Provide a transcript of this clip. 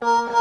Bye.